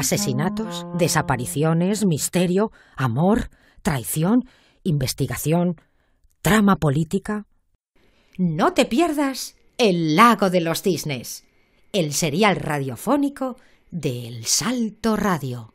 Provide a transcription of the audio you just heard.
Asesinatos, desapariciones, misterio, amor, traición, investigación, trama política. No te pierdas El lago de los cisnes, el serial radiofónico del Salto Radio.